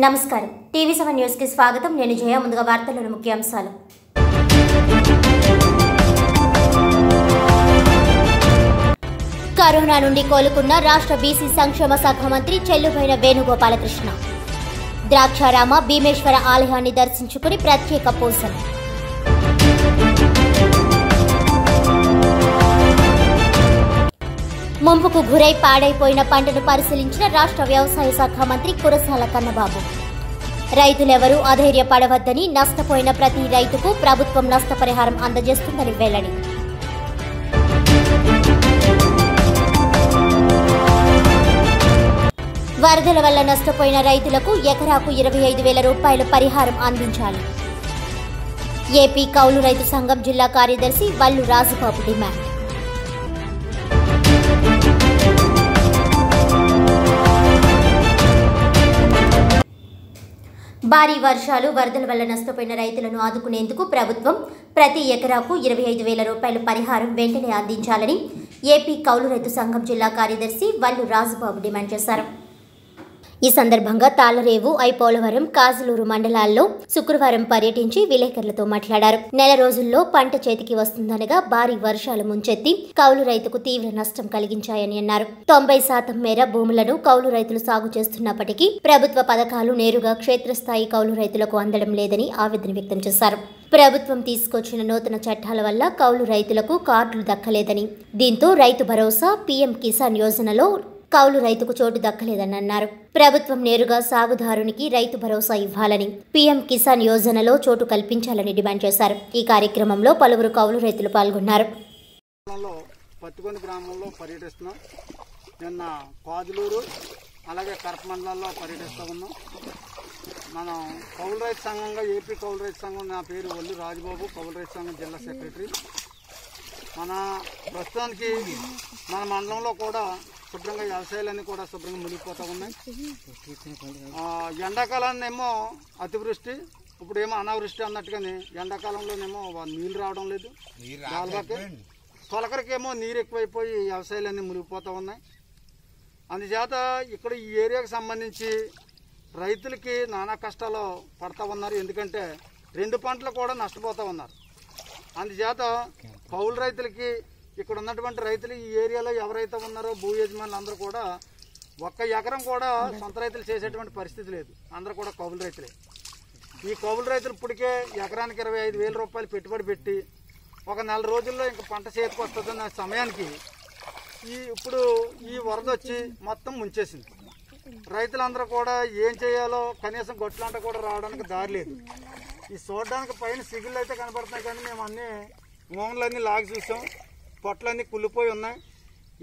నమస్కారం. TV seven న్యూస్కి స్వాగతం. నేను జయ ముందుగా వార్తల్లోని ముఖ్యాంశాలు. కరోనా నుండి కోలుకున్న రాష్ట్ర బీసీ సంక్షేమ శాఖ మంత్రి చెల్లుబైన వేణుగోపాలకృష్ణ. ద్రాక్షారామ భీమేశ్వర ఆలయాన్ని దర్శించుకుని ప్రత్యేక పూసలు. ముంపుకు గురై పాడైపోయిన పంటను పరిశీలించిన రాష్ట్ర వ్యవసాయ శాఖ మంత్రి కురసాల కన్నబాబు. రైతులెవరూ అధైర్యపడవద్దని నష్టపోయిన ప్రతి రైతుకు ప్రభుత్వం నష్టపరిహారం అందజేస్తుందని వెల్లడి. వరదల వల్ల నష్టపోయిన రైతులకు ఎకరాకు ఇరవై ఐదు వేల రూపాయల పరిహారం అందించాలి. ఏపీ కౌలు రైతు సంఘం జిల్లా కార్యదర్శి వల్లు రాజుబాబు డిమాండ్. భారీ వర్షాలు వరదల వల్ల నష్టపోయిన రైతులను ఆదుకునేందుకు ప్రభుత్వం ప్రతి ఎకరాకు ఇరవై ఐదు వేల రూపాయల పరిహారం వెంటనే అందించాలని ఏపీ కౌలు రైతు సంఘం జిల్లా కార్యదర్శి వల్లు రాజుబాబు డిమాండ్ చేశారు. ఈ సందర్భంగా తాళరేవు ఐపోలవరం కాజలూరు మండలాల్లో శుక్రవారం పర్యటించి విలేకరులతో మాట్లాడారు. నెల రోజుల్లో పంట చేతికి వస్తుందనగా భారీ వర్షాలు ముంచెత్తి కౌలు రైతుకు తీవ్ర నష్టం కలిగించాయని అన్నారు. తొంభై శాతం మేర భూములను కౌలు రైతులు సాగు చేస్తున్నప్పటికీ ప్రభుత్వ పథకాలు నేరుగా క్షేత్రస్థాయి కౌలు రైతులకు అందడం లేదని ఆవేదన వ్యక్తం చేశారు. ప్రభుత్వం తీసుకొచ్చిన నూతన చట్టాల వల్ల కౌలు రైతులకు కార్డులు దక్కలేదని. దీంతో రైతు భరోసా పీఎం కిసాన్ యోజనలో కౌలు రైతుకు చోటు దక్కలేదని అన్నారు. ప్రభుత్వం నేరుగా సాగుదారునికి రైతు భరోసా ఇవ్వాలని పీఎం కిసాన్ యోజనలో చోటు కల్పించాలని డిమాండ్ చేశారు. ఈ కార్యక్రమంలో పలువురు కౌలు రైతులు పాల్గొన్నారు. పత్తికొండ గ్రామంలో పర్యటిస్తున్నాం నిన్న కాజులూరు అలాగే కరప మండలాల్లో పర్యటిస్తూ ఉన్నాం. మనం కౌలు రైతు సంఘంగా ఏపీ కౌలు రైతు సంఘం నా పేరు వల్లు రాజబాబు. కౌలు రైతు సంఘం జిల్లా సెక్రటరీ. మన ప్రస్తుతానికి మన మండలంలో కూడా శుభ్రంగా వ్యవసాయాలన్నీ కూడా శుభ్రంగా మునిగిపోతూ ఉన్నాయి. ఆ, ఎండాకాలాన్నేమో అతివృష్టి ఇప్పుడు ఏమో అనావృష్టి అన్నట్టుగానే ఎండాకాలంలోనేమో నీళ్ళు రావడం లేదు. కాలువకి తొలకరికేమో నీరు ఎక్కువైపోయి వ్యవసాయాలన్నీ మునిగిపోతూ ఉన్నాయి. అందుచేత ఇక్కడ ఈ ఏరియాకి సంబంధించి రైతులకి నానా కష్టాలు పడతా ఉన్నారు. ఎందుకంటే రెండు పంటలు కూడా నష్టపోతూ ఉన్నారు. అందుచేత కౌలు రైతులకి ఇక్కడ ఉన్నటువంటి రైతులు ఈ ఏరియాలో ఎవరైతే ఉన్నారో భూ యజమానులు అందరూ కూడా ఒక్క ఎకరం కూడా సొంత రైతులు చేసేటువంటి పరిస్థితి లేదు. అందరూ కూడా కౌలు రైతులే. ఈ కౌలు రైతులు ఇప్పటికే ఎకరానికి ఇరవై ఐదు వేల రూపాయలు పెట్టుబడి పెట్టి ఒక నెల రోజుల్లో ఇంకా పంట చేతికి వస్తుందన్న సమయానికి ఈ ఇప్పుడు ఈ వరద వచ్చి మొత్తం ముంచేసింది. రైతులందరూ కూడా ఏం చేయాలో కనీసం గొట్లాంట కూడా రావడానికి దారి లేదు. ఈ చూడడానికి పైన సిగుళ్ళు అయితే కనబడుతున్నాయి కానీ మేము అన్ని మోహన్లన్నీ లాగి చూసాం. పొట్లన్నీ కుళ్ళిపోయి ఉన్నాయి.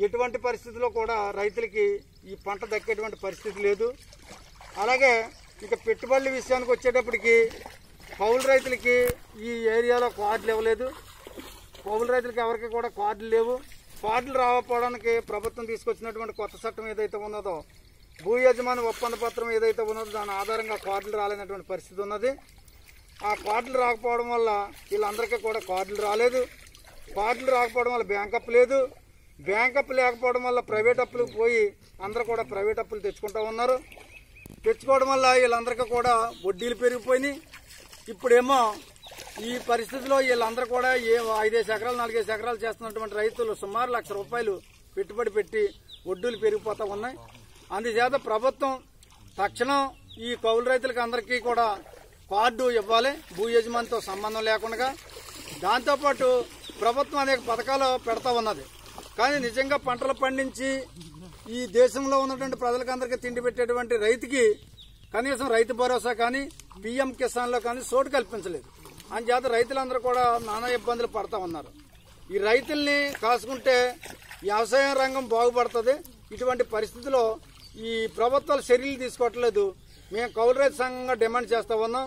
ఎటువంటి పరిస్థితిలో కూడా రైతులకి ఈ పంట దక్కేటువంటి పరిస్థితి లేదు. అలాగే ఇక పెట్టుబడుల విషయానికి వచ్చేటప్పటికి పౌలు రైతులకి ఈ ఏరియాలో కార్డులు ఇవ్వలేదు. పౌలు రైతులకి ఎవరికి కూడా కార్డులు లేవు. కార్డులు రాకపోవడానికి ప్రభుత్వం తీసుకొచ్చినటువంటి కొత్త చట్టం ఏదైతే ఉన్నదో భూ యజమాని ఒప్పంద పత్రం ఏదైతే ఉన్నదో దాని ఆధారంగా కార్డులు రాలేనటువంటి పరిస్థితి ఉన్నది. ఆ కార్డులు రాకపోవడం వల్ల వీళ్ళందరికీ కూడా కార్డులు రాలేదు. కార్డులు రాకపోవడం వల్ల బ్యాంక్ అప్పు లేదు. బ్యాంక్ అప్పు లేకపోవడం వల్ల ప్రైవేట్ అప్పులకు పోయి అందరూ కూడా ప్రైవేట్ అప్పులు తెచ్చుకుంటూ ఉన్నారు. తెచ్చుకోవడం వల్ల వీళ్ళందరికీ కూడా వడ్డీలు పెరిగిపోయినాయి. ఇప్పుడేమో ఈ పరిస్థితిలో వీళ్ళందరూ కూడా ఏ ఐదేసి ఎకరాలు నాలుగైదు ఎకరాలు చేస్తున్నటువంటి రైతులు సుమారు లక్ష రూపాయలు పెట్టుబడి పెట్టి వడ్డీలు పెరిగిపోతూ ఉన్నాయి. అందుచేత ప్రభుత్వం తక్షణం ఈ కౌలు రైతులకు అందరికీ కూడా కార్డు ఇవ్వాలి. భూ యజమానితో సంబంధం లేకుండా. దాంతోపాటు ప్రభుత్వం అనేక పథకాలు పెడతా ఉన్నది. కానీ నిజంగా పంటలు పండించి ఈ దేశంలో ఉన్నటువంటి ప్రజలకందరికీ తిండి పెట్టేటువంటి రైతుకి కనీసం రైతు భరోసా కానీ పీఎం కిసాన్లో కానీ చోటు కల్పించలేదు. అందుచేత రైతులందరూ కూడా నానా ఇబ్బందులు పడతా ఉన్నారు. ఈ రైతుల్ని కాసుకుంటే వ్యవసాయ రంగం బాగుపడుతుంది. ఇటువంటి పరిస్థితిలో ఈ ప్రభుత్వాలు చర్యలు తీసుకోవట్లేదు. మేము కౌలు రైతు సంఘంగా డిమాండ్ చేస్తా ఉన్నాం.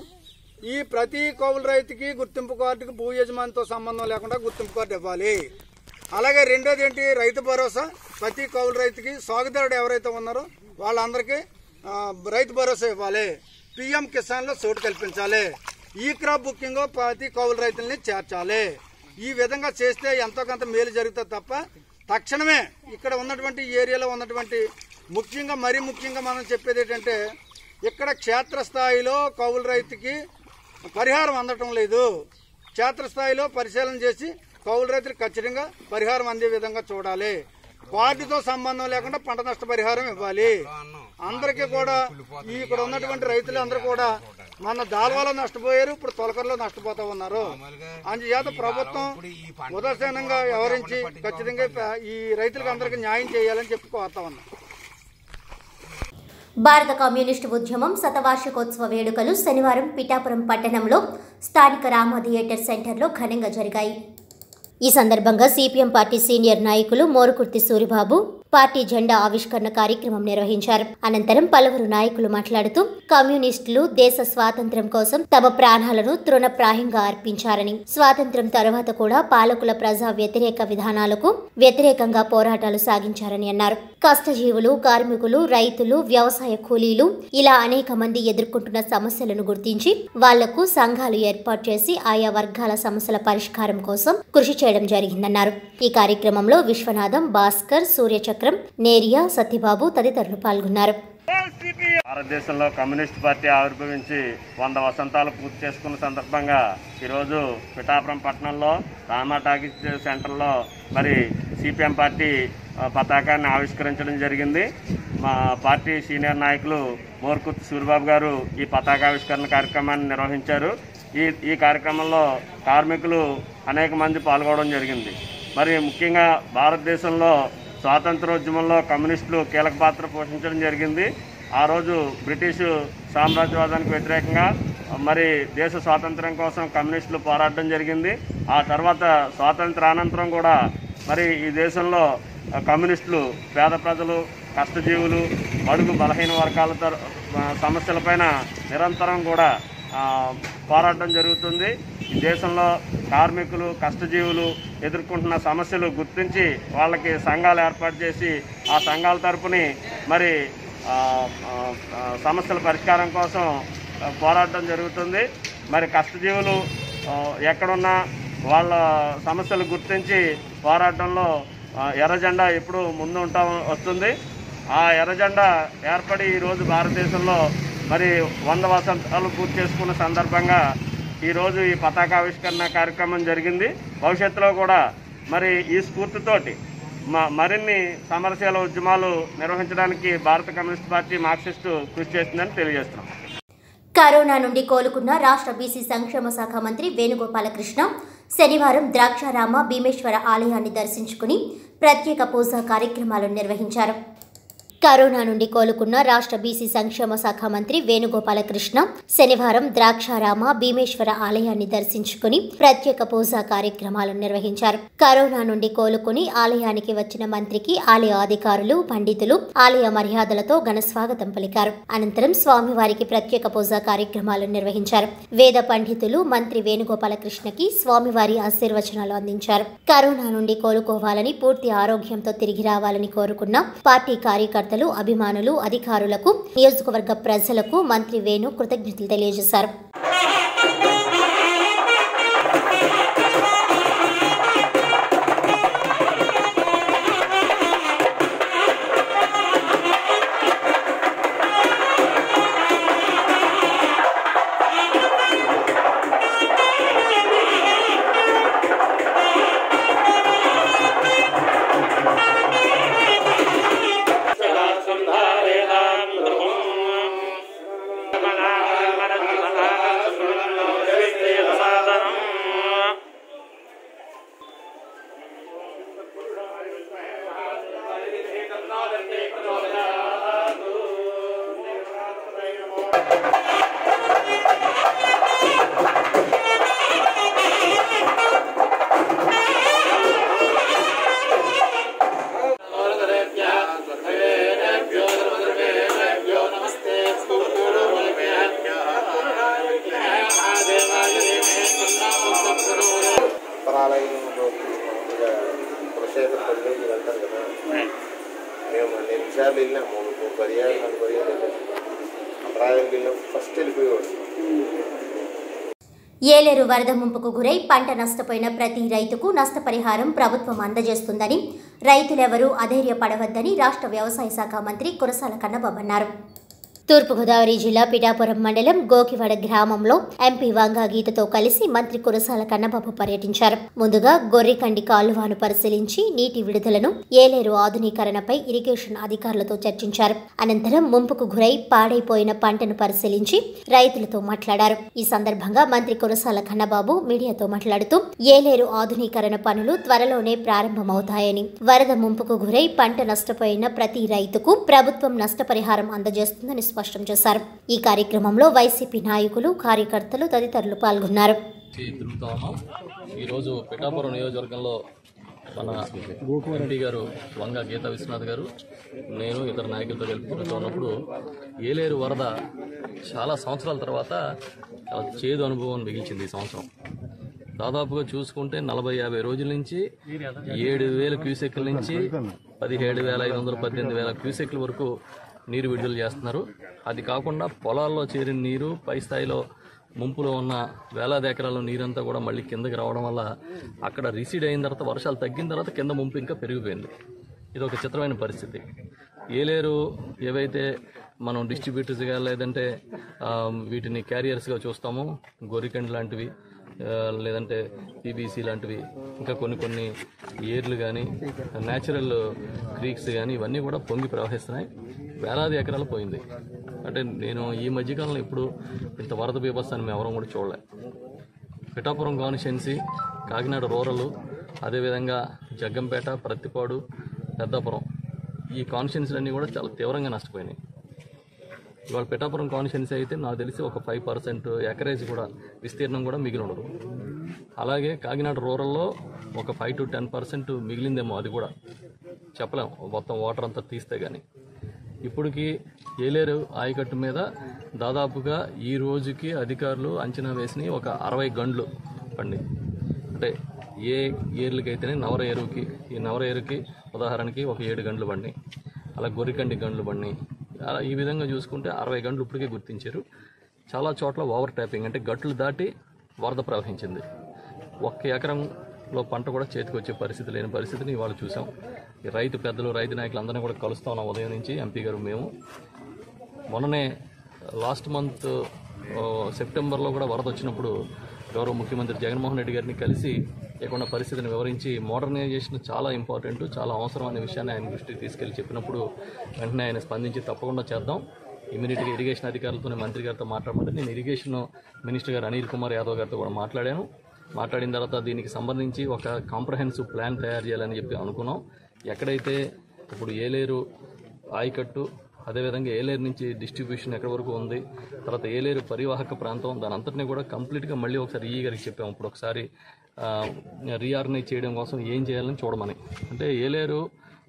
ఈ ప్రతి కౌలు రైతుకి గుర్తింపు కార్డుకి భూ యజమానితో సంబంధం లేకుండా గుర్తింపు కార్డు ఇవ్వాలి. అలాగే రెండోది ఏంటి? రైతు భరోసా. ప్రతి కౌలు రైతుకి సాగుదారుడు ఎవరైతే ఉన్నారో వాళ్ళందరికీ రైతు భరోసా ఇవ్వాలి. పిఎం కిసాన్లో చోటు కల్పించాలి. ఈ క్రాప్ బుకింగ్ ప్రతి కౌలు రైతుల్ని చేర్చాలి. ఈ విధంగా చేస్తే ఎంతో కొంత మేలు జరుగుతుంది తప్ప తక్షణమే ఇక్కడ ఉన్నటువంటి ఏరియాలో ఉన్నటువంటి ముఖ్యంగా మరీ ముఖ్యంగా మనం చెప్పేది ఏంటంటే ఇక్కడ క్షేత్రస్థాయిలో కౌలు రైతుకి పరిహారం అందటం లేదు. క్షేత్రస్థాయిలో పరిశీలన చేసి కౌలు రైతులకు ఖచ్చితంగా పరిహారం అందే విధంగా చూడాలి. పార్టీతో సంబంధం లేకుండా పంట నష్ట పరిహారం ఇవ్వాలి. అందరికీ కూడా ఇక్కడ ఉన్నటువంటి రైతులు అందరూ కూడా మన దాల్వాలో నష్టపోయారు ఇప్పుడు తొలకరలో నష్టపోతా ఉన్నారు. అందుచేత ప్రభుత్వం ఉదాసీనంగా వ్యవహరించి ఖచ్చితంగా ఈ రైతులకు అందరికీ న్యాయం చేయాలని చెప్పి కోరుతా ఉన్నాం. భారత కమ్యూనిస్టు ఉద్యమం శతవార్షికోత్సవ వేడుకలు శనివారం పిఠాపురం పట్టణంలో స్థానిక రామ థియేటర్ సెంటర్లో ఘనంగా జరిగాయి. ఈ సందర్భంగా సిపిఎం పార్టీ సీనియర్ నాయకులు మోరుకుర్తి సూరిబాబు పార్టీ జెండా ఆవిష్కరణ కార్యక్రమం నిర్వహించారు. అనంతరం పలువురు నాయకులు మాట్లాడుతూ కమ్యూనిస్టులు దేశ స్వాతంత్ర్యం కోసం తమ ప్రాణాలను తృణప్రాయంగా అర్పించారని స్వాతంత్ర్యం తర్వాత కూడా పాలకుల ప్రజా వ్యతిరేక విధానాలకు వ్యతిరేకంగా పోరాటాలు సాగించారని అన్నారు. కష్టజీవులు కార్మికులు రైతులు వ్యవసాయ కూలీలు ఇలా అనేక మంది ఎదుర్కొంటున్న సమస్యలను గుర్తించి వాళ్ళకు సంఘాలు ఏర్పాటు చేసి ఆయా వర్గాల సమస్యల పరిష్కారం కోసం కృషి చేయడం జరిగిందన్నారు. ఈ కార్యక్రమంలో విశ్వనాథం భాస్కర్ సూర్యచక్ర నేరియా సత్యబాబు తదితరులు పాల్గొన్నారు. భారతదేశంలో కమ్యూనిస్ట్ పార్టీ ఆవిర్భవించి వంద వసంతాలు పూర్తి చేసుకున్న సందర్భంగా ఈరోజు పిఠాపురం పట్టణంలో రామా టాకీస్ సెంటర్లో మరి సిపిఎం పార్టీ పతాకాన్ని ఆవిష్కరించడం జరిగింది. మా పార్టీ సీనియర్ నాయకులు మోర్కుత్ సూరిబాబు గారు ఈ పతాకావిష్కరణ కార్యక్రమాన్ని నిర్వహించారు. ఈ ఈ కార్యక్రమంలో కార్మికులు అనేక మంది పాల్గొనడం జరిగింది. మరి ముఖ్యంగా భారతదేశంలో స్వాతంత్రోద్యమంలో కమ్యూనిస్టులు కీలక పాత్ర పోషించడం జరిగింది. ఆ రోజు బ్రిటిషు సామ్రాజ్యవాదానికి వ్యతిరేకంగా మరి దేశ స్వాతంత్ర్యం కోసం కమ్యూనిస్టులు పోరాడడం జరిగింది. ఆ తర్వాత స్వాతంత్రానంతరం కూడా మరి ఈ దేశంలో కమ్యూనిస్టులు పేద ప్రజలు కష్టజీవులు బడుగు బలహీన వర్గాల తర- సమస్యలపైన నిరంతరం కూడా పోరాటం జరుగుతుంది. ఈ దేశంలో కార్మికులు కష్టజీవులు ఎదుర్కొంటున్న సమస్యలు గుర్తించి వాళ్ళకి సంఘాలు ఏర్పాటు చేసి ఆ సంఘాల తరపుని మరి సమస్యల పరిష్కారం కోసం పోరాడటం పోరాటం జరుగుతుంది. మరి కష్టజీవులు ఎక్కడున్నా వాళ్ళ సమస్యలు గుర్తించి పోరాటంలో ఎర్రజెండా ఎప్పుడు ముందు ఉంటా వస్తుంది. ఆ ఎర్రజెండా ఏర్పడి ఈరోజు భారతదేశంలో మరి వంద వసంతాలు పూర్తి చేసుకున్న సందర్భంగా ఈరోజు ఈ పతాకావిష్కరణ కార్యక్రమం జరిగింది. భవిష్యత్తులో కూడా మరి ఈ స్ఫూర్తితోటి మ- మరిన్ని సమరశీల ఉద్యమాలు నిర్వహించడానికి భారత కమ్యూనిస్ట్ పార్టీ మార్క్సిస్టు కృషి చేస్తుందని తెలియజేస్తున్నాం. కరోనా నుండి కోలుకున్న రాష్ట్ర బీసీ సంక్షేమ శాఖ మంత్రి వేణుగోపాలకృష్ణ శనివారం ద్రాక్షారామ భీమేశ్వర ఆలయాన్ని దర్శించుకుని ప్రత్యేక పూజా కార్యక్రమాలు నిర్వహించారు. కరోనా నుండి కోలుకున్న రాష్ట్ర బీసీ సంక్షేమ శాఖ మంత్రి వేణుగోపాలకృష్ణ శనివారం ద్రాక్షారామ భీమేశ్వర ఆలయాన్ని దర్శించుకుని ప్రత్యేక పూజా కార్యక్రమాలను నిర్వహించారు. కరోనా నుండి కోలుకుని ఆలయానికి వచ్చిన మంత్రికి ఆలయ అధికారులు పండితులు ఆలయ మర్యాదలతో ఘన స్వాగతం పలికారు. అనంతరం స్వామివారికి ప్రత్యేక పూజా కార్యక్రమాలను నిర్వహించారు. వేద పండితులు మంత్రి వేణుగోపాలకృష్ణకి స్వామివారి ఆశీర్వచనాలు అందించారు. కరోనా నుండి కోలుకోవాలని పూర్తి ఆరోగ్యంతో తిరిగి రావాలని కోరుకున్న పార్టీ కార్యకర్తలు అభిమానులు అధికారులకు నియోజకవర్గ ప్రజలకు మంత్రి వేణు కృతజ్ఞతలు తెలియజేశారు. వరద ముంపుకు గురై పంట నష్టపోయిన ప్రతి రైతుకు నష్టపరిహారం ప్రభుత్వం అందజేస్తుందని. రైతులెవరూ అధైర్యపడవద్దని రాష్ట్ర వ్యవసాయ శాఖ మంత్రి కురసాల కన్నబాబు అన్నారు. తూర్పుగోదావరి జిల్లా పిఠాపురం మండలం గోకివాడ గ్రామంలో ఎంపీ వంగా గీతతో కలిసి మంత్రి కురసాల కన్నబాబు పర్యటించారు. ముందుగా గొర్రెకండి కాలువను పరిశీలించి నీటి విడుదలను ఏలేరు ఆధునీకరణపై ఇరిగేషన్ అధికారులతో చర్చించారు. అనంతరం ముంపుకు గురై పాడైపోయిన పంటను పరిశీలించి రైతులతో మాట్లాడారు. ఈ సందర్భంగా మంత్రి కురసాల కన్నబాబు మీడియాతో మాట్లాడుతూ ఏలేరు ఆధునీకరణ పనులు త్వరలోనే ప్రారంభమవుతాయని వరద ముంపుకు గురై పంట నష్టపోయిన ప్రతి రైతుకు ప్రభుత్వం నష్టపరిహారం అందజేస్తుందని స్పష్టం చేశారు. ఈ కార్యక్రమంలో వైసీపీ నాయకులు కార్యకర్తలు తదితరులు పాల్గొన్నారు. ఈరోజు పిఠాపురం నియోజకవర్గంలో మన ఎంపీ గారు వంగ గీతా విశ్వనాథ్ గారు నేను ఇతర నాయకులతో కలిపి ఉన్నప్పుడు ఏలేరు వరద చాలా సంవత్సరాల తర్వాత చాలా చేదు అనుభవం మిగిల్చింది ఈ సంవత్సరం. దాదాపుగా చూసుకుంటే నలభై యాభై రోజుల నుంచి ఏడు వేల క్యూసెక్ల నుంచి పదిహేడు వేల ఐదు వందల పద్దెనిమిది వేల క్యూసెక్ల వరకు నీరు విడుదల చేస్తున్నారు. అది కాకుండా పొలాల్లో చేరిన నీరు పై స్థాయిలో ముంపులో ఉన్న వేలాది ఎకరాల నీరంతా కూడా మళ్ళీ కిందకి రావడం వల్ల అక్కడ రిసీడ్ అయిన తర్వాత వర్షాలు తగ్గిన తర్వాత కింద ముంపు ఇంకా పెరిగిపోయింది. ఇది ఒక చిత్రమైన పరిస్థితి. ఏలేరు ఏవైతే మనం డిస్ట్రిబ్యూటర్స్గా లేదంటే వీటిని క్యారియర్స్గా చూస్తామో గొరికెండ్ లాంటివి లేదంటే పీబీసీ లాంటివి ఇంకా కొన్ని కొన్ని ఏర్లు కానీ న్యాచురల్ క్రీక్స్ కానీ ఇవన్నీ కూడా పొంగి ప్రవహిస్తున్నాయి. వేలాది ఎకరాలు పోయింది. అంటే నేను ఈ మధ్యకాలంలో ఇప్పుడు ఇంత వరద బీభత్సాన్ని మేము ఎవరం కూడా చూడలే. పిఠాపురం కాన్స్టిట్యున్సీ కాకినాడ రూరల్ అదేవిధంగా జగ్గంపేట ప్రత్తిపాడు పెద్దాపురం ఈ కాన్స్టిట్యున్సీలన్నీ కూడా చాలా తీవ్రంగా నష్టపోయినాయి. ఇవాళ పిఠాపురం కాన్స్టిట్యున్సీ అయితే నాకు తెలిసి ఒక ఫైవ్ పర్సెంట్ ఎకరేజ్ కూడా విస్తీర్ణం కూడా మిగిలి ఉండదు. అలాగే కాకినాడ రూరల్లో ఒక ఫైవ్ టు టెన్ పర్సెంట్ మిగిలిందేమో అది కూడా. చెప్పలేం మొత్తం వాటర్ అంతా తీస్తే కానీ ఇప్పటికి ఏలేరు ఆయకట్టు మీద దాదాపుగా ఈ రోజుకి అధికారులు అంచనా వేసినవి ఒక అరవై గండ్లు పండి. అంటే ఏ ఏర్లకైతేనే నవర ఎరువుకి ఈ నవర ఎరువుకి ఉదాహరణకి ఒక ఏడు గంటలు పండి. అలా గొర్రెకండి గండ్లు పండి. ఈ విధంగా చూసుకుంటే అరవై గంటలు ఇప్పటికే గుర్తించారు. చాలా చోట్ల ఓవర్ ట్యాపింగ్ అంటే గట్లు దాటి వరద ప్రవహించింది. ఒక్క ఎకరంలో పంట కూడా చేతికి వచ్చే పరిస్థితి లేని పరిస్థితిని ఇవాళ చూసాం ఈ రైతు పెద్దలు రైతు నాయకులు అందరినీ కూడా కలుస్తా ఉన్నాం ఉదయం నుంచి ఎంపీ గారు మేము. మొన్ననే లాస్ట్ మంత్ సెప్టెంబర్లో కూడా వరద వచ్చినప్పుడు గౌరవ ముఖ్యమంత్రి జగన్మోహన్ రెడ్డి గారిని కలిసి ఇక్కడ పరిస్థితిని వివరించి మోడర్నైజేషన్ చాలా ఇంపార్టెంట్ చాలా అవసరం అనే విషయాన్ని ఆయన దృష్టికి తీసుకెళ్ళి చెప్పినప్పుడు వెంటనే ఆయన స్పందించి తప్పకుండా చేద్దాం. ఇమీడియట్గా ఇరిగేషన్ అధికారులతో మంత్రి గారితో మాట్లాడమంటే నేను ఇరిగేషన్ మినిస్టర్ గారు అనిల్ కుమార్ యాదవ్ గారితో కూడా మాట్లాడాను. మాట్లాడిన తర్వాత దీనికి సంబంధించి ఒక కాంప్రహెన్సివ్ ప్లాన్ తయారు చేయాలని చెప్పి అనుకున్నాం. ఎక్కడైతే ఇప్పుడు ఏలేరు ఆయకట్టు అదేవిధంగా ఏలేరు నుంచి డిస్ట్రిబ్యూషన్ ఎక్కడి వరకు ఉంది తర్వాత ఏలేరు పరివాహక ప్రాంతం దాని అంతటిని కూడా కంప్లీట్గా మళ్ళీ ఒకసారి ఈ గారికి చెప్పాము. ఇప్పుడు ఒకసారి రీఆర్గనైజ్ చేయడం కోసం ఏం చేయాలని చూడమని. అంటే ఏలేరు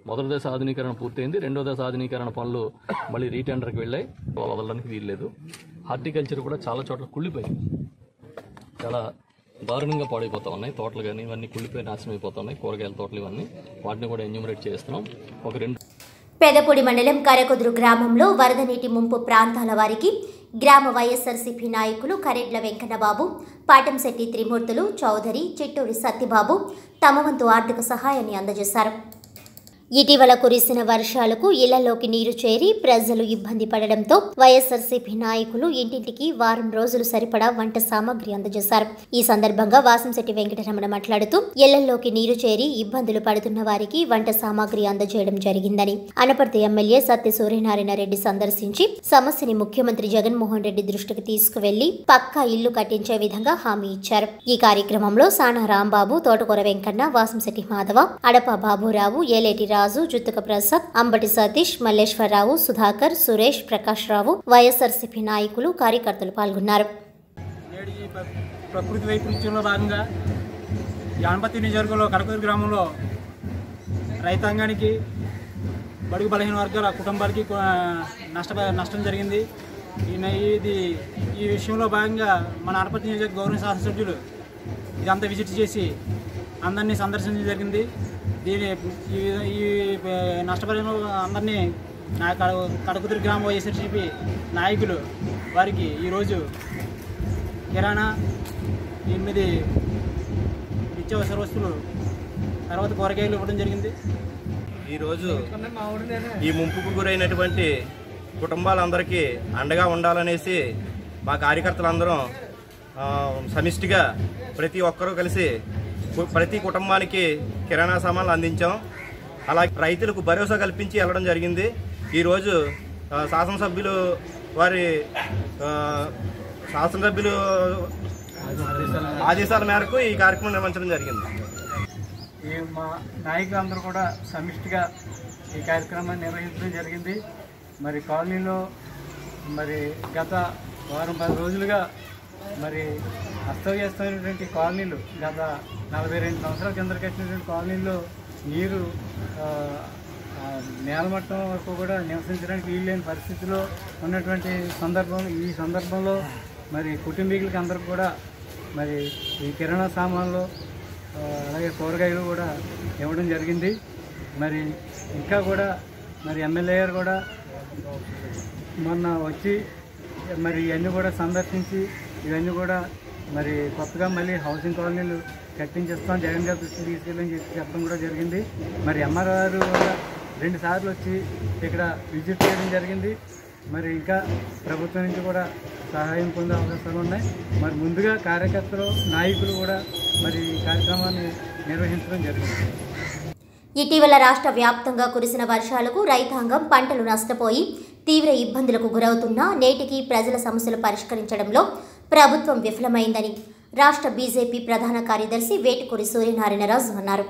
మొదటి దశ ఆధునీకరణ పూర్తయింది రెండో దశ ఆధునీకరణ పనులు మళ్ళీ రీటెండర్కి వెళ్ళాయి. వదలడానికి వీల్లేదు హార్టికల్చర్ కూడా చాలా చోట్ల కుళ్ళిపోయింది. చాలా దారుణంగా పాడైపోతా ఉన్నాయి. తోటలు కానీ ఇవన్నీ కుళ్ళిపోయి నాశనం అయిపోతున్నాయి కూరగాయల తోటలు ఇవన్నీ. వాటిని కూడా ఎన్యూమరేట్ చేస్తున్నాం. ఒక రెండు పెదపూడి మండలం కరకుదురు గ్రామంలో వరద నీటి ముంపు ప్రాంతాల వారికి గ్రామ వైఎస్ఆర్సీపీ నాయకులు కరెడ్ల వెంకన్నబాబు పాటంశెట్టి త్రిమూర్తులు చౌదరి చిట్టూరి సత్యబాబు తమ వంతు ఆర్థిక సహాయాన్ని అందజేశారు. ఇటీవల కురిసిన వర్షాలకు ఇళ్ళలోకి నీరు చేరి ప్రజలు ఇబ్బంది పడడంతో వైఎస్ఆర్సీపీ నాయకులు ఇంటింటికి వారం రోజులు సరిపడా వంట సామాగ్రి అందజేశారు. ఈ సందర్భంగా వాసంశెట్టి వెంకటరమణ మాట్లాడుతూ ఇళ్ళలోకి నీరు చేరి ఇబ్బందులు పడుతున్న వారికి వంట సామాగ్రి అందజేయడం జరిగిందని. అనపర్తి ఎమ్మెల్యే సత్య సూర్యనారాయణ రెడ్డి సందర్శించి సమస్యని ముఖ్యమంత్రి జగన్మోహన్ రెడ్డి దృష్టికి తీసుకువెళ్ళి పక్కా ఇల్లు కట్టించే విధంగా హామీ ఇచ్చారు. ఈ కార్యక్రమంలో సానా రాంబాబు తోటకూర వెంకన్న వాసంశెట్టి మాధవ అడప బాబురావు ఏలేటి రావు రాజు జుత్తుక ప్రసాద్ అంబటి సతీష్ మల్లేశ్వరరావు సుధాకర్ సురేష్ ప్రకాష్ రావు వైఎస్ఆర్సీపీ నాయకులు కార్యకర్తలు పాల్గొన్నారు. ప్రకృతి వైపరీత్యంలో భాగంగా ఈ నియోజకవర్గంలో కడకూరు గ్రామంలో రైతాంగానికి బడుగు బలహీన వర్గాల కుటుంబాలకి నష్ట నష్టం జరిగింది. ఈ ఇది ఈ విషయంలో భాగంగా మన అనపతి నియోజక గౌరవ శాసనసభ్యులు ఇదంతా విజిట్ చేసి అందరినీ సందర్శించడం జరిగింది. దీని ఈ ఈ నష్టపరిహారం అందరినీ నా కడ- కడకుదురు గ్రామ వైఎస్ఆర్సీపీ నాయకులు వారికి ఈరోజు కిరాణా ఎనిమిది నిత్యావసర వస్తువులు తర్వాత కూరగాయలు ఇవ్వడం జరిగింది. ఈరోజు ఈ ముంపుకు గురైనటువంటి కుటుంబాలందరికీ అండగా ఉండాలనేసి మా కార్యకర్తలందరం సమిష్టిగా ప్రతి ఒక్కరూ కలిసి ప్రతి కుటుంబానికి కిరాణా సామాన్లు అందించాం. అలాగే రైతులకు భరోసా కల్పించి వెళ్ళడం జరిగింది. ఈరోజు శాసనసభ్యులు వారి శాసనసభ్యులు ఆదేశాల మేరకు ఈ కార్యక్రమం నిర్వహించడం జరిగింది. ఈ మా నాయకులందరూ కూడా సమిష్టిగా ఈ కార్యక్రమాన్ని నిర్వహించడం జరిగింది. మరి కాలనీలో మరి గత వారం పది రోజులుగా మరి అస్తవ్యస్తమైనటువంటి కాలనీలు గత నలభై రెండు సంవత్సరాల కింద కట్టినటువంటి కాలనీల్లో నీరు నేలమట్టం వరకు కూడా నివసించడానికి వీలు లేని పరిస్థితిలో ఉన్నటువంటి సందర్భం ఈ సందర్భంలో మరి కుటుంబీకులకి అందరూ కూడా మరి ఈ కిరాణా సామాన్లు అలాగే కూరగాయలు కూడా ఇవ్వడం జరిగింది. మరి ఇంకా కూడా మరి ఎమ్మెల్యే గారు కూడా మొన్న వచ్చి మరి ఇవన్నీ కూడా సందర్శించి ఇవన్నీ కూడా మరి కొత్తగా మళ్ళీ హౌసింగ్ కాలనీలు కట్టించేస్తాం. జగన్ గారి దృష్టికి తీసుకెళ్ళని చెప్పి చెప్పడం కూడా జరిగింది. మరి ఎంఆర్ గారు కూడా రెండు సార్లు వచ్చి ఇక్కడ విజిట్ చేయడం జరిగింది. మరి ఇంకా ప్రభుత్వం నుంచి కూడా సహాయం పొందే అవకాశాలు ఉన్నాయి. మరి ముందుగా కార్యకర్తలు నాయకులు కూడా మరి ఈ కార్యక్రమాన్ని నిర్వహించడం జరిగింది. ఇటీవల రాష్ట్ర వ్యాప్తంగా కురిసిన వర్షాలకు రైతాంగం పంటలు నష్టపోయి తీవ్ర ఇబ్బందులకు గురవుతున్నా నేటికి ప్రజల సమస్యలు పరిష్కరించడంలో ప్రభుత్వం విఫలమైందని రాష్ట్ర బీజేపీ ప్రధాన కార్యదర్శి వేటుకూరి సూర్యనారాయణరాజు అన్నారు.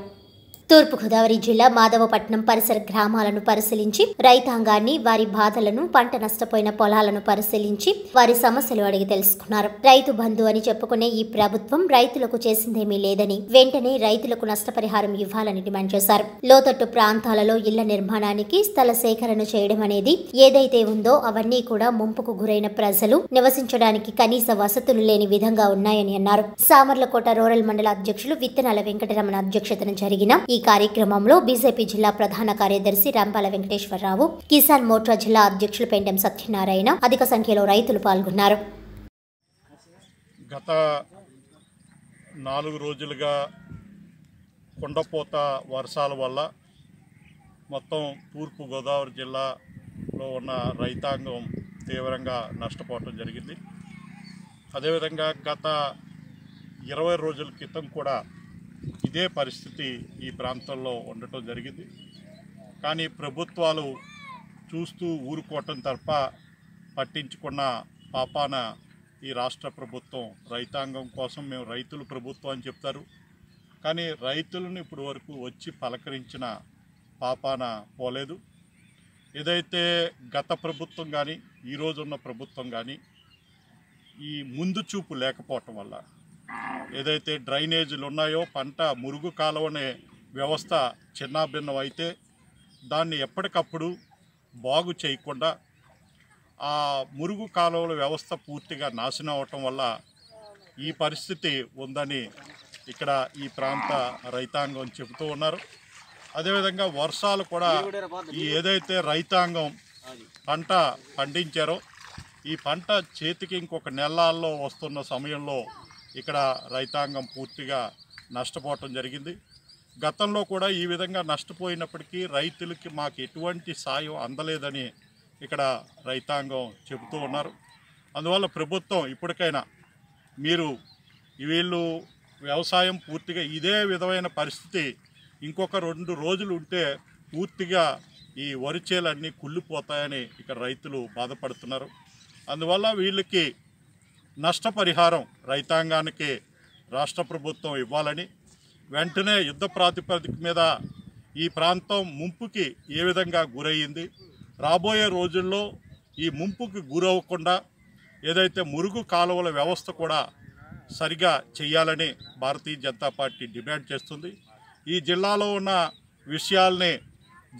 తూర్పుగోదావరి జిల్లా మాధవపట్నం పరిసర గ్రామాలను పరిశీలించి రైతాంగాన్ని వారి బాధలను పంట నష్టపోయిన పొలాలను పరిశీలించి వారి సమస్యలు అడిగి తెలుసుకున్నారు. రైతు బంధు అని చెప్పుకునే ఈ ప్రభుత్వం రైతులకు చేసిందేమీ లేదని వెంటనే రైతులకు నష్టపరిహారం ఇవ్వాలని డిమాండ్ చేశారు. లోతట్టు ప్రాంతాలలో ఇళ్ళ నిర్మాణానికి స్థల సేకరణ చేయడం అనేది ఏదైతే ఉందో అవన్నీ కూడా ముంపుకు గురైన ప్రజలు నివసించడానికి కనీస వసతులు లేని విధంగా ఉన్నాయని అన్నారు. సామర్లకోట రూరల్ మండల అధ్యక్షులు విత్తనాల వెంకటరమణ అధ్యక్షతన జరిగిన ఈ కార్యక్రమంలో బీజేపీ జిల్లా ప్రధాన కార్యదర్శి రాంపాల వెంకటేశ్వరరావు కిసాన్ మోర్చా జిల్లా అధ్యక్షులు పెండెం సత్యనారాయణ అధిక సంఖ్యలో రైతులు పాల్గొన్నారు. గత నాలుగు రోజులుగా కొండపోత వర్షాల వల్ల మొత్తం తూర్పు గోదావరి జిల్లాలో ఉన్న రైతాంగం తీవ్రంగా నష్టపోవటం జరిగింది. అదేవిధంగా గత ఇరవై రోజుల క్రితం కూడా ఇదే పరిస్థితి ఈ ప్రాంతంలో ఉండటం జరిగింది. కానీ ప్రభుత్వాలు చూస్తూ ఊరుకోవటం తప్ప పట్టించుకున్న పాపాన ఈ రాష్ట్ర ప్రభుత్వం రైతాంగం కోసం మేము రైతులు ప్రభుత్వం అని చెప్తారు. కానీ రైతులను ఇప్పటి వరకు వచ్చి పలకరించిన పాపాన పోలేదు. ఏదైతే గత ప్రభుత్వం కానీ ఈరోజున్న ప్రభుత్వం కానీ ఈ ముందు చూపు లేకపోవటం వల్ల ఏదైతే డ్రైనేజీలు ఉన్నాయో పంట మురుగు కాలువనే వ్యవస్థ చిన్నాభిన్నం అయితే దాన్ని ఎప్పటికప్పుడు బాగు చేయకుండా ఆ మురుగు కాలువల వ్యవస్థ పూర్తిగా నాశనం అవటం వల్ల ఈ పరిస్థితి ఉందని ఇక్కడ ఈ ప్రాంత రైతాంగం చెబుతూ ఉన్నారు. అదేవిధంగా వర్షాలు కూడా ఈ ఏదైతే రైతాంగం పంట పండించారో ఈ పంట చేతికి ఇంకొక నెలల్లో వస్తున్న సమయంలో ఇక్కడ రైతాంగం పూర్తిగా నష్టపోవటం జరిగింది. గతంలో కూడా ఈ విధంగా నష్టపోయినప్పటికీ రైతులకి మాకు ఎటువంటి సాయం అందలేదని ఇక్కడ రైతాంగం చెబుతూ ఉన్నారు. అందువల్ల ప్రభుత్వం ఇప్పటికైనా మీరు వీళ్ళు వ్యవసాయం పూర్తిగా ఇదే విధమైన పరిస్థితి ఇంకొక రెండు రోజులు ఉంటే పూర్తిగా ఈ వరి చేలన్నీ కుళ్ళిపోతాయని ఇక్కడ రైతులు బాధపడుతున్నారు. అందువల్ల వీళ్ళకి నష్టపరిహారం రైతాంగానికి రాష్ట్ర ప్రభుత్వం ఇవ్వాలని వెంటనే యుద్ధ ప్రాతిపదిక మీద ఈ ప్రాంతం ముంపుకి ఏ విధంగా గురయ్యింది రాబోయే రోజుల్లో ఈ ముంపుకి గురవ్వకుండా ఏదైతే మురుగు కాలువల వ్యవస్థ కూడా సరిగా చేయాలని భారతీయ జనతా పార్టీ డిమాండ్ చేస్తుంది. ఈ జిల్లాలో ఉన్న విషయాల్ని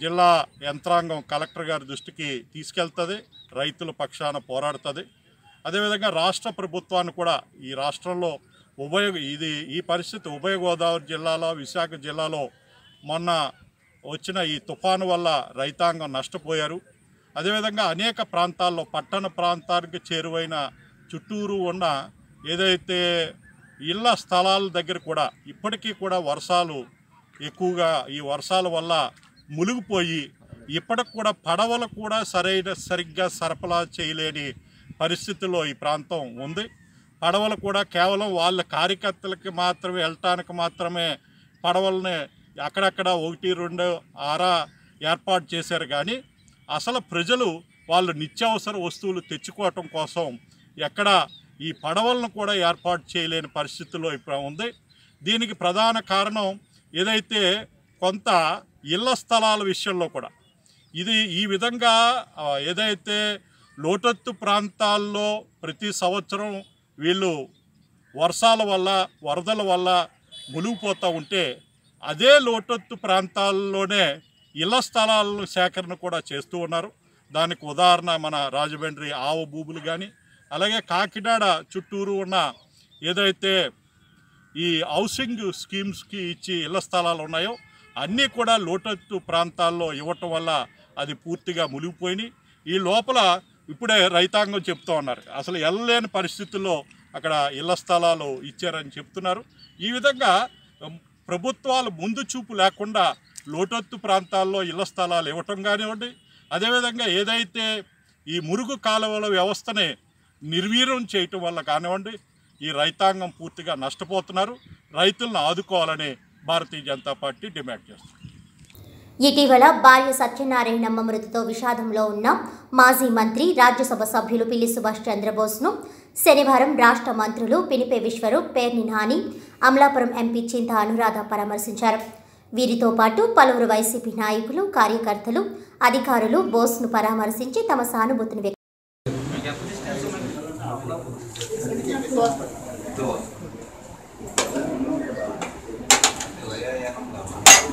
జిల్లా యంత్రాంగం కలెక్టర్ గారి దృష్టికి తీసుకెళ్తుంది. రైతుల పక్షాన పోరాడుతుంది. అదేవిధంగా రాష్ట్ర ప్రభుత్వాన్ని కూడా ఈ రాష్ట్రంలో ఉభయ ఇది ఈ పరిస్థితి ఉభయ గోదావరి జిల్లాలో విశాఖ జిల్లాలో మొన్న వచ్చిన ఈ తుఫాను వల్ల రైతాంగం నష్టపోయారు. అదేవిధంగా అనేక ప్రాంతాల్లో పట్టణ ప్రాంతానికి చేరువైన చుట్టూరు ఉన్న ఏదైతే ఇళ్ళ స్థలాల దగ్గర కూడా ఇప్పటికీ కూడా వర్షాలు ఎక్కువగా ఈ వర్షాల వల్ల మునిగిపోయి ఇప్పటికి కూడా పడవలు కూడా సరైన సరిగ్గా సరఫరా చేయలేని పరిస్థితుల్లో ఈ ప్రాంతం ఉంది. పడవలు కూడా కేవలం వాళ్ళ కార్యకర్తలకి మాత్రమే వెళ్ళటానికి మాత్రమే పడవలని అక్కడక్కడ ఒకటి రెండు ఆరా ఏర్పాటు చేశారు. కానీ అసలు ప్రజలు వాళ్ళు నిత్యావసర వస్తువులు తెచ్చుకోవటం కోసం ఎక్కడ ఈ పడవలను కూడా ఏర్పాటు చేయలేని పరిస్థితిలో ఇప్పుడు ఉంది. దీనికి ప్రధాన కారణం ఏదైతే కొంత ఇళ్ళ స్థలాల విషయంలో కూడా. ఇది ఈ విధంగా ఏదైతే లోటత్తు ప్రాంతాల్లో ప్రతి సంవత్సరం వీళ్ళు వర్షాల వల్ల వరదల వల్ల మునిగిపోతూ ఉంటే అదే లోటత్తు ప్రాంతాల్లోనే ఇళ్ళ స్థలాలను సేకరణ కూడా చేస్తూ ఉన్నారు. దానికి ఉదాహరణ మన రాజమండ్రి ఆవ భూములు కానీ అలాగే కాకినాడ చుట్టూరు ఉన్న ఏదైతే ఈ హౌసింగ్ స్కీమ్స్కి ఇచ్చి ఇళ్ళ స్థలాలు ఉన్నాయో అన్నీ కూడా లోటత్తు ప్రాంతాల్లో ఇవ్వటం వల్ల అది పూర్తిగా మునిగిపోయినాయి. ఈ లోపల ఇప్పుడే రైతాంగం చెప్తూ ఉన్నారు. అసలు వెళ్ళలేని పరిస్థితుల్లో అక్కడ ఇళ్ళ స్థలాలు ఇచ్చారని చెప్తున్నారు. ఈ విధంగా ప్రభుత్వాలు ముందు చూపు లేకుండా లోటొత్తు ప్రాంతాల్లో ఇళ్ళ స్థలాలు ఇవ్వటం కానివ్వండి అదేవిధంగా ఏదైతే ఈ మురుగు కాలువల వ్యవస్థని నిర్వీర్యం చేయటం వల్ల కానివ్వండి ఈ రైతాంగం పూర్తిగా నష్టపోతున్నారు. రైతులను ఆదుకోవాలని భారతీయ జనతా పార్టీ డిమాండ్ చేస్తుంది. ఇటీవల భార్య సత్యనారాయణమ్మ మృతితో విషాదంలో ఉన్న మాజీ మంత్రి రాజ్యసభ సభ్యులు పిల్లి సుభాష్ చంద్రబోస్ను శనివారం రాష్ట్ర మంత్రులు పినిపే విశ్వరూప్ పేర్ని నాని అమలాపురం ఎంపీ చింత అనురాధ పరామర్శించారు. వీరితో పాటు పలువురు వైసీపీ నాయకులు కార్యకర్తలు అధికారులు బోస్ను పరామర్శించి తమ సానుభూతిని వ్యక్తం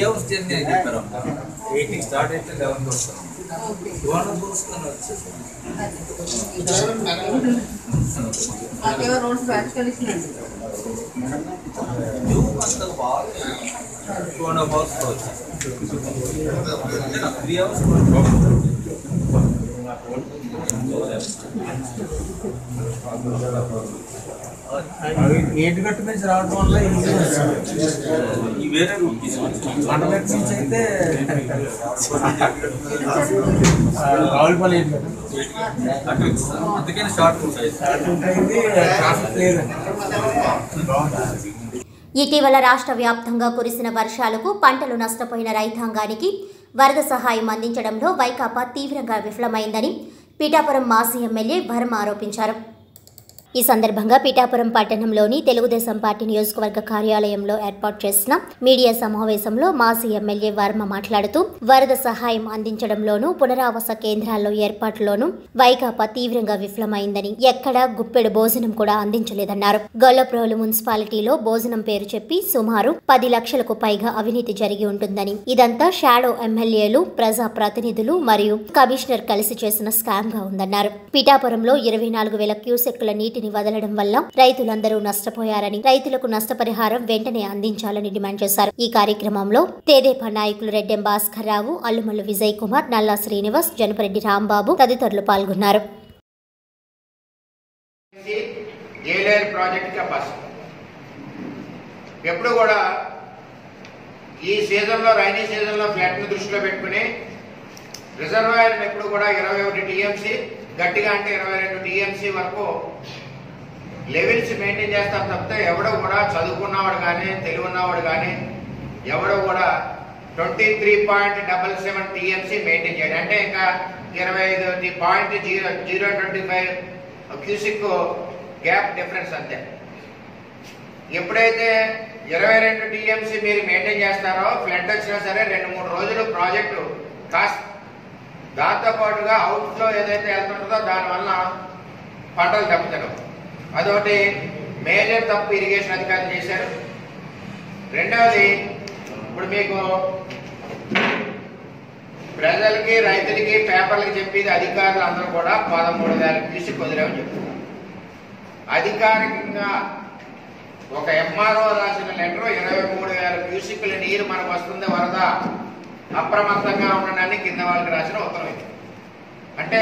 అవర్స్ జర్నీ అని చెప్పారు ఎయిట్కి స్టార్ట్ అయితే లెవెన్కి వస్తాను టూ చూసుకొని వచ్చేసాను నాకేమో రోడ్స్ బ్యాచ్ కలిసినండి న్యూ అంత బాగా టూ అండ్ హాఫ్ అవర్స్ వచ్చేసాను నాకు త్రీ అవర్స్ ఏటు గట్టు నుంచి రావడం వల్ల ఈ వేరే నుంచి అయితే రావులపల్లి గట్టు. అందుకని షార్ట్ ట్రాఫిక్ లేదండి. ఇటీవల రాష్ట్ర వ్యాప్తంగా కురిసిన వర్షాలకు పంటలు నష్టపోయిన రైతాంగానికి వరద సహాయం అందించడంలో వైకాపా తీవ్రంగా విఫలమైందని పిఠాపురం మాజీ ఎమ్మెల్యే భరమ ఆరోపించారు. ఈ సందర్భంగా పిఠాపురం పట్టణంలోని తెలుగుదేశం పార్టీ నియోజకవర్గ కార్యాలయంలో ఏర్పాటు చేసిన మీడియా సమావేశంలో మాజీ ఎమ్మెల్యే వర్మ మాట్లాడుతూ వరద సహాయం అందించడంలోనూ పునరావాస కేంద్రాల్లో ఏర్పాటులోనూ వైకాపా తీవ్రంగా విఫలమైందని ఎక్కడా గుప్పెడు భోజనం కూడా అందించలేదన్నారు. గొల్లప్రోలు మున్సిపాలిటీలో భోజనం పేరు చెప్పి సుమారు పది లక్షలకు పైగా అవినీతి జరిగి ఉంటుందని ఇదంతా షాడో ఎమ్మెల్యేలు ప్రజా ప్రతినిధులు మరియు కమిషనర్ కలిసి చేసిన స్కామ్గా ఉందన్నారు. పిఠాపురంలో ఇరవై నాలుగు వేల క్యూసెక్కుల నీటిని నీటిని వదలడం వల్ల రైతులందరూ నష్టపోయారని రైతులకు నష్టపరిహారం వెంటనే అందించాలని డిమాండ్ చేశారు. ఈ కార్యక్రమంలో తేదేపా నాయకులు రెడ్డెం భాస్కర్ రావు అల్లుమల్లు విజయ్ కుమార్ నల్లా శ్రీనివాస్ జనపరెడ్డి రాంబాబు తదితరులు పాల్గొన్నారు. ఎప్పుడు కూడా ఈ సీజన్లో రైనీ సీజన్లో ఫ్లాట్ను దృష్టిలో పెట్టుకుని రిజర్వాయర్ ఎప్పుడు కూడా ఇరవై ఒకటి టీఎంసీ గట్టిగా అంటే ఇరవై రెండు టీఎంసీ వరకు లెవెల్స్ మెయింటైన్ చేస్తాం తప్పితే ఎవడో కూడా చదువుకున్నవాడు కానీ తెలివి ఉన్నవాడు కానీ ఎవడో కూడా twenty three point double seven TMC maintain చేయడం అంటే ఇంకా ఇరవై ఐదు point zero zero twenty five cusec gap difference అంతే. ఎప్పుడైతే ఇరవై రెండు టీఎంసీ మీరు మెయింటైన్ చేస్తారో ఫ్లడ్ వచ్చినా సరే రెండు మూడు రోజులు ప్రాజెక్టు కాస్ట్ దాంతో పాటుగా అవుట్లో ఏదైతే వెళ్తుంటుందో దానివల్ల పంటలు దెబ్బతినవు. అదొకటి మేజర్ తప్పు ఇరిగేషన్ అధికారులు చేశారు. రెండవది ఇప్పుడు మీకు ప్రజలకి రైతులకి పేపర్లకి చెప్పేది అధికారులు అందరూ కూడా పదమూడు వేల క్యూసిక్ వదిలేమని చెప్తున్నారు. అధికారికంగా ఒక ఎంఆర్ఓ రాసిన లెటర్ ఇరవై మూడు వేల క్యూసిక్ల నీరు మనకు వస్తుంది వరద అప్రమత్తంగా ఉండడానికి కింద వాళ్ళకి రాసిన ఉత్తరం ఇది. అంటే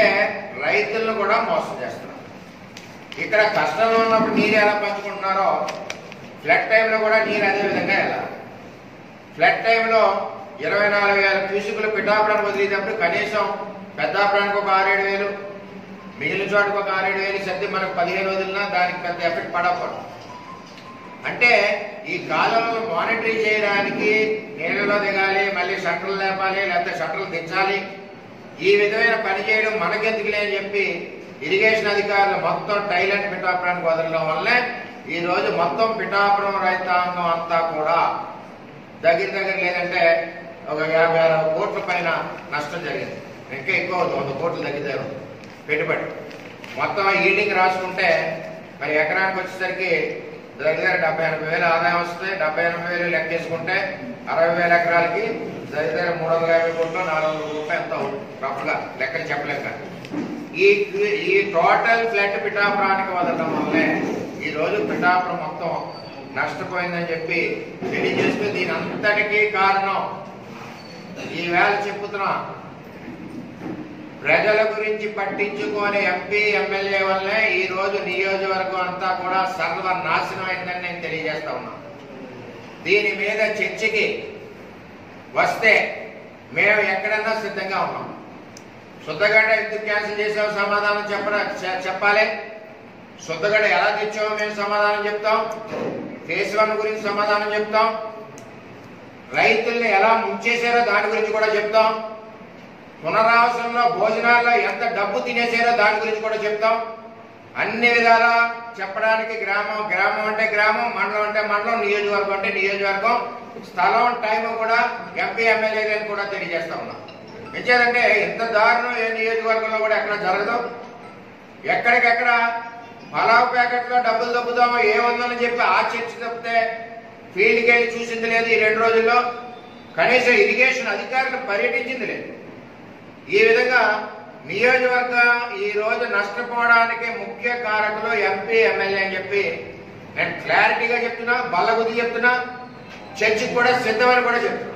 రైతులను కూడా మోసం చేస్తున్నారు. ఇక్కడ కష్టంలో ఉన్నప్పుడు నీరు ఎలా పంచుకుంటున్నారో? ఫ్లడ్ టైంలో కూడా నీరు అదే విధంగా ఎలా? ఫ్లడ్ టైంలో ఇరవై నాలుగు వేల క్యూసికులు పిఠాపురానికి వదిలేటప్పుడు కనీసం పెద్దాపురానికి ఒక ఆరేడు వేలు మిగిలిన చోటుకు ఒక ఆరేడు వేలు సర్ది మనకు పదిహేను వదిలినా దానికి పెద్ద ఎఫెక్ట్ పడకూడదు. అంటే ఈ కాలంలో మానిటరీ చేయడానికి నీళ్ళలో దిగాలి మళ్ళీ షట్టర్లు లేపాలి లేకపోతే షట్టర్లు దించాలి ఈ విధమైన పని చేయడం మనకెందుకులే అని చెప్పి ఇరిగేషన్ అధికారులు మొత్తం టైలెట్ పిఠాపురానికి వదలడం వల్లే ఈ రోజు మొత్తం పిఠాపురం రైతాంగం అంతా కూడా దగ్గర దగ్గర లేదంటే ఒక యాభై అరవై కోట్ల పైన నష్టం జరిగింది. ఇంకా ఎక్కువ అవుతుంది వంద కోట్లు దగ్గర పెట్టుబడి. మొత్తం ఈల్డింగ్ రాసుకుంటే మరి ఎకరానికి వచ్చేసరికి దగ్గర దగ్గర డెబ్బై ఎనభై వేలు ఆదాయం వస్తే డెబ్బై ఎనభై వేలు లెక్కేసుకుంటే అరవై వేల ఎకరాలకి దగ్గర దగ్గర మూడు వందల యాభై కోట్లు నాలుగు వందల కోట్లు ఎంత రఫ్గా లెక్కలు చెప్పలేం కానీ. ఈ ఈ టోటల్ ఫ్లడ్ పిఠాపురానికి వదలడం వల్లే ఈ రోజు పిఠాపురం మొత్తం నష్టపోయిందని చెప్పి తెలియజేస్తూ దీని అంతటికీ కారణం ఈవేళ చెప్పుతున్నా. ప్రజల గురించి పట్టించుకోని ఎంపీ ఎమ్మెల్యే వల్లే ఈ రోజు నియోజకవర్గం అంతా కూడా సర్వనాశనం అయిందని నేను తెలియజేస్తా ఉన్నా. దీని మీద చర్చకి వస్తే మేము ఎక్కడన్నా సిద్ధంగా ఉన్నాం. శుద్ధగడ్డ ఎందుకు క్యాన్సిల్ చేసావు సమాధానం చెప్పరా? చెప్పాలి. శుద్ధగడ్డ ఎలా తెచ్చామో మేము సమాధానం చెప్తాం. ఫేస్ వన్ గురించి సమాధానం చెప్తాం. రైతుల్ని ఎలా ముంచేశారో దాని గురించి కూడా చెప్తాం. పునరావాసంలో భోజనాల్లో ఎంత డబ్బు తినేసారో దాని గురించి కూడా చెప్తాం. అన్ని విధాలా చెప్పడానికి గ్రామం గ్రామం అంటే గ్రామం మండలం అంటే మండలం నియోజకవర్గం అంటే నియోజకవర్గం. స్థలం టైం కూడా ఎంపీ ఎమ్మెల్యే కూడా తెలియజేస్తా ఉన్నాం. ఎంచేదంటే ఇంత దారుణం ఏ నియోజకవర్గంలో కూడా ఎక్కడ జరగదు. ఎక్కడికెక్కడ పలావ్ ప్యాకెట్లో డబ్బులు దబ్బుదామో ఏముందని చెప్పి ఆ చర్చ తప్పితే ఫీల్డ్కి వెళ్ళి చూసింది లేదు ఈ రెండు రోజుల్లో. కనీసం ఇరిగేషన్ అధికారులు పర్యటించింది లేదు. ఈ విధంగా నియోజకవర్గం ఈ రోజు నష్టపోవడానికి ముఖ్య కారకులు ఎంపీ ఎమ్మెల్యే అని చెప్పి నేను క్లారిటీగా చెప్తున్నా బల్లగుద్ది చెప్తున్నా. చర్చికి కూడా సిద్ధమని కూడా చెప్తున్నా.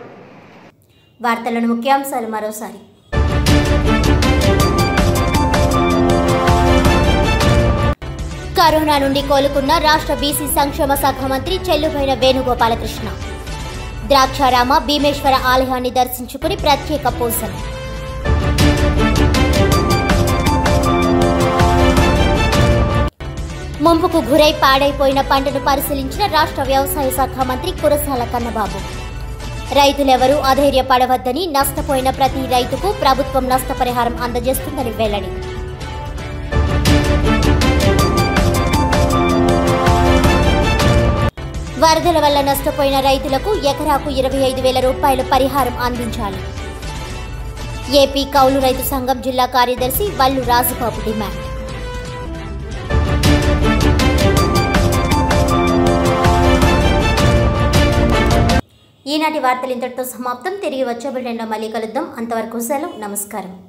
వార్తలను ముఖ్యాంశాలు మరోసారి. కరోనా నుండి కోలుకున్న రాష్ట్ర బీసీ సంక్షేమ శాఖ మంత్రి చెల్లుబైన వేణుగోపాలకృష్ణ. ద్రాక్షారామ భీమేశ్వర ఆలయాన్ని దర్శించుకుని ప్రత్యేక పూజలు ముంపుకు గురై పాడైపోయిన పంటను పరిశీలించిన రాష్ట్ర వ్యవసాయ శాఖ మంత్రి కురసాల కన్నబాబు. రైతులెవరూ అధైర్యపడవద్దని నష్టపోయిన ప్రతి రైతుకు ప్రభుత్వం నష్టపరిహారం అందజేస్తుందని వెల్లడి. వరదల వల్ల నష్టపోయిన రైతులకు ఎకరాకు ఇరవై ఐదు వేల రూపాయల పరిహారం అందించాలి. ఏపీ కౌలు రైతు సంఘం జిల్లా కార్యదర్శి వల్లు రాజుబాబు డిమాండ్. ఈనాటి వార్తలు ఇంతటితో సమాప్తం. తిరిగి వచ్చే బిడ్డలో మళ్ళీ కలుద్దాం. అంతవరకు సెలవు. నమస్కారం.